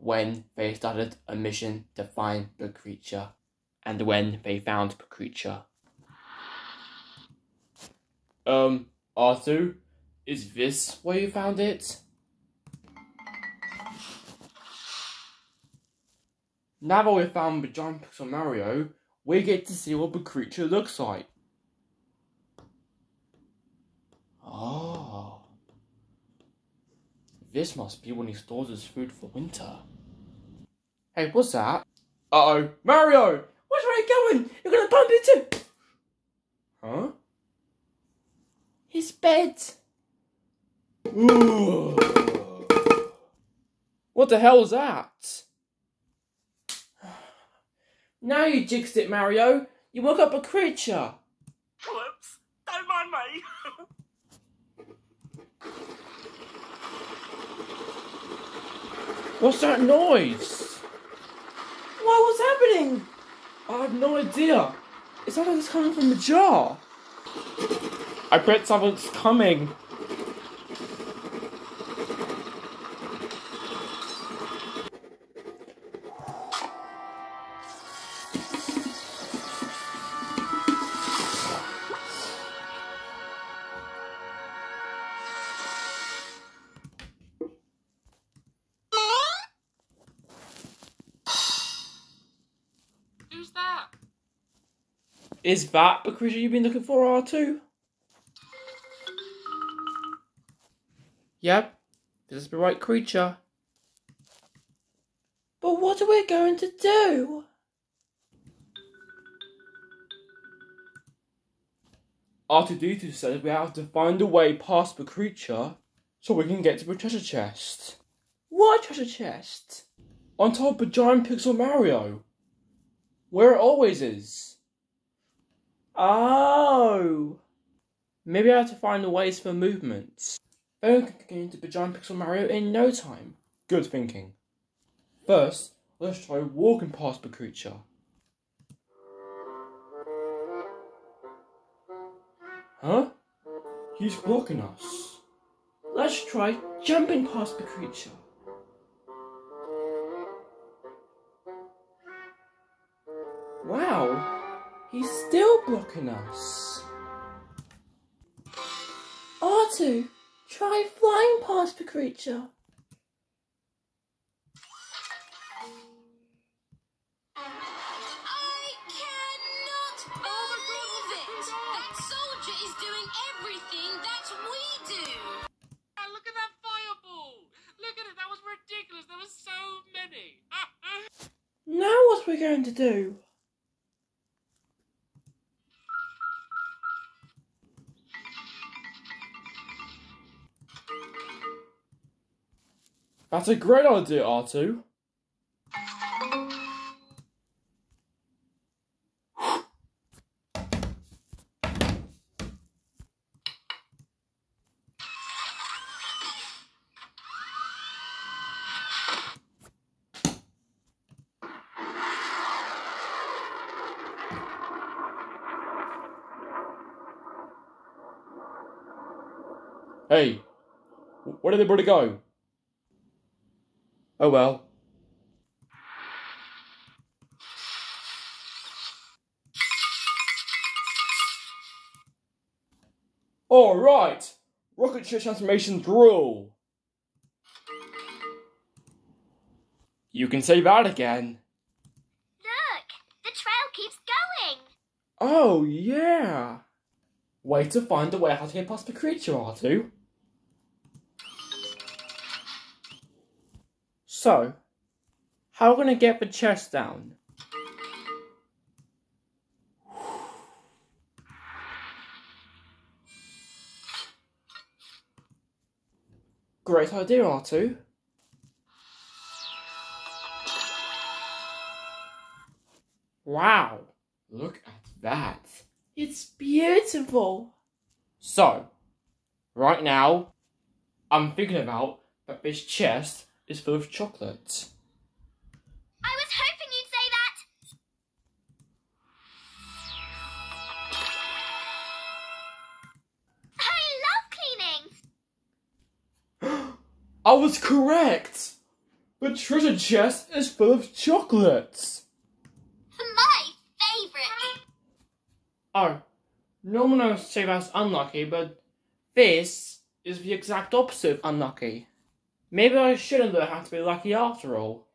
when they started a mission to find the creature and when they found the creature. Um, Arthur, is this where you found it? Now that we've found the giant pixel Mario, we get to see what the creature looks like. Oh. This must be when he stores his food for winter. Hey, what's that? Uh-oh. Mario! Which way are you going? You're gonna bump into... Huh? His bed. Ooh. What the hell is that? Now you jinxed it, Mario. You woke up a creature. Whoops. Don't mind me. What's that noise? What was happening? I have no idea. It sounds like it's coming from the jar. I bet someone's coming. Who's that? Is that the creature you've been looking for, R2? Yep, this is the right creature. But what are we going to do? R2D2 says we have to find a way past the creature so we can get to the treasure chest. What treasure chest? On top of Giant Pixel Mario. Where it always is. Oh. Maybe I have to find the ways for movements. Then we can get into Giant Pixel Mario in no time. Good thinking. First, let's try walking past the creature. Huh? He's blocking us. Let's try jumping past the creature. Wow, he's still blocking us. R2, try flying past the creature. I cannot believe it! That soldier That's a great idea, R2. Hey, where did everybody go? Oh well. Alright! Rocket ship transformations rule! You can say that again. Look! The trail keeps going! Oh, yeah! Way to find a way how to get past the creature, R2. So, how are we going to get the chest down? Great idea, R2. Wow, look at that. It's beautiful. So, right now, I'm thinking about that this chest is full of chocolate. I was hoping you'd say that! I love cleaning! I was correct! The treasure chest is full of chocolates. My favourite. Oh, normally I would say that's unlucky, but this is the exact opposite of unlucky. Maybe I shouldn't have to be lucky after all.